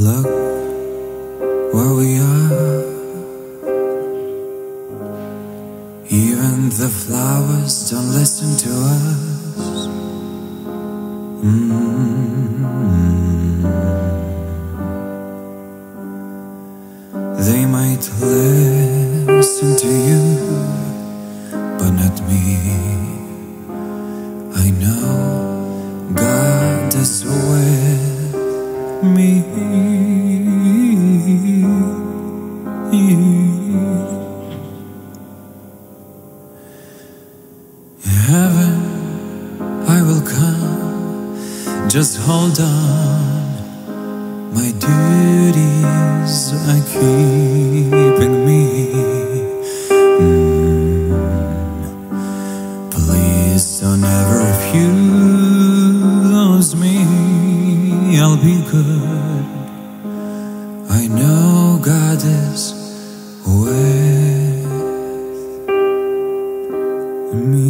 Look where we are. Even the flowers don't listen to us. Mm. They might listen to you, but not me. I know God is Just hold on. My duties are keeping me. Mm. Please don't ever refuse me. I'll be good. I know God is with me.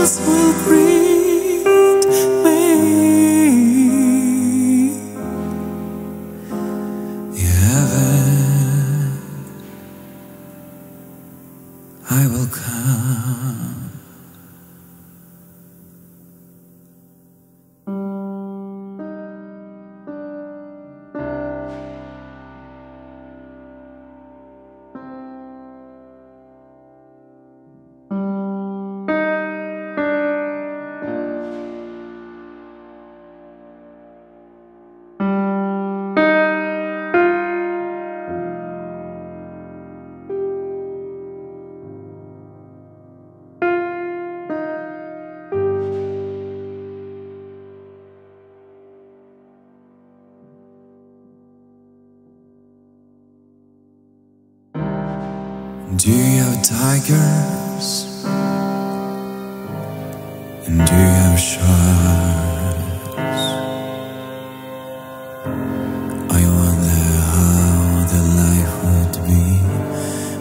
angels Do you have tigers? And do you have sharks? I wonder how the life would be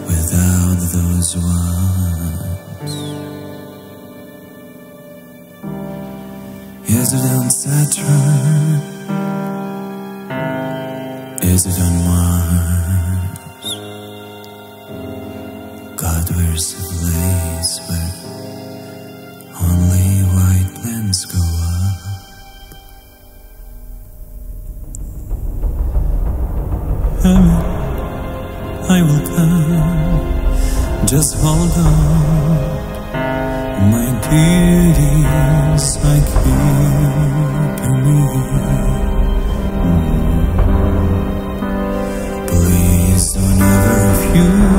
without those ones. Is it on Saturn? Is it on Mars? God, where's the place where only white planes go up? I will come. Just hold on. My duties I keep in. Please don't ever refuse